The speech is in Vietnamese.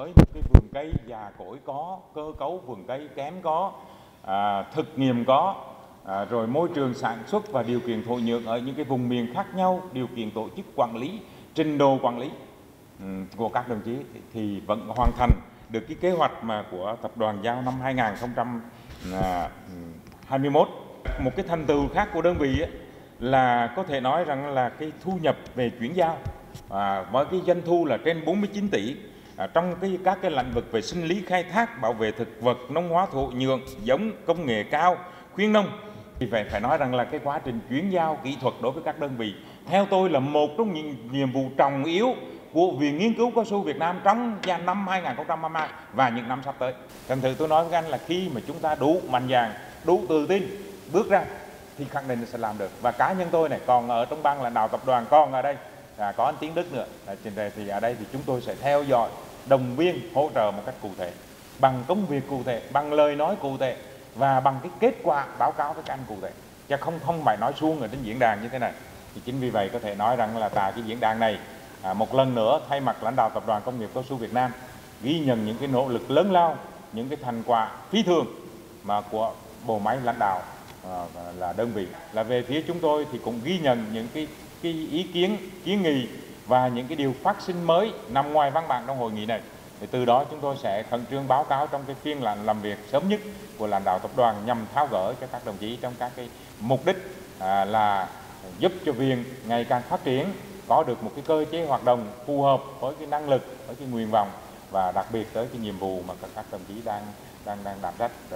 với một cái vườn cây già cỗi có cơ cấu vườn cây kém có à, thực nghiệm có à, rồi môi trường sản xuất và điều kiện thổ nhưỡng ở những cái vùng miền khác nhau điều kiện tổ chức quản lý trình độ quản lý ừ, của các đồng chí thì, thì vẫn hoàn thành được cái kế hoạch mà của tập đoàn giao năm 2021 à, ừ, một cái thành tựu khác của đơn vị ấy, là có thể nói rằng là cái thu nhập về chuyển giao à, với cái doanh thu là trên 49 tỷ à, trong cái các cái lĩnh vực về sinh lý khai thác bảo vệ thực vật nông hóa thụ nhượng giống công nghệ cao khuyến nông thì phải phải nói rằng là cái quá trình chuyển giao kỹ thuật đối với các đơn vị theo tôi là một trong những nhiệm vụ trọng yếu của Viện Nghiên cứu Cao su Việt Nam trong năm 2022 và những năm sắp tới. Thành thử tôi nói với anh là khi mà chúng ta đủ mạnh dạn, đủ tự tin bước ra thì khẳng định sẽ làm được. Và cá nhân tôi này còn ở trong ban lãnh đạo tập đoàn còn ở đây à, có anh Tiến Đức nữa à, trên đây thì ở đây thì chúng tôi sẽ theo dõi đồng viên hỗ trợ một cách cụ thể bằng công việc cụ thể bằng lời nói cụ thể và bằng cái kết quả báo cáo với các anh cụ thể. Chứ không không phải nói suông ở trên diễn đàn như thế này. Thì chính vì vậy có thể nói rằng là tại cái diễn đàn này à, một lần nữa thay mặt lãnh đạo tập đoàn công nghiệp cao su Việt Nam ghi nhận những cái nỗ lực lớn lao những cái thành quả phi thường mà của bộ máy lãnh đạo à, là đơn vị. Là về phía chúng tôi thì cũng ghi nhận những cái cái ý kiến kiến nghị và những cái điều phát sinh mới nằm ngoài văn bản trong hội nghị này. Thì từ đó chúng tôi sẽ khẩn trương báo cáo trong cái phiên làm làm việc sớm nhất của lãnh đạo tập đoàn nhằm tháo gỡ cho các đồng chí trong các cái mục đích à, là giúp cho viện ngày càng phát triển có được một cái cơ chế hoạt động phù hợp với cái năng lực với cái nguyện vọng và đặc biệt tới cái nhiệm vụ mà các, các đồng chí đang đang đang đảm trách.